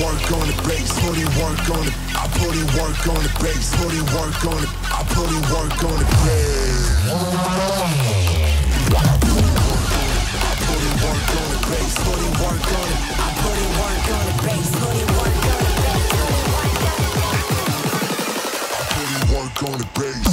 work on the bass, put in work on it. I put in work on the bass, put in work on it. I put in work on the bass. Work on the bass, put work on it. I put in work on the bass, put in work on the bass, put in work on the bass. Put in work on the.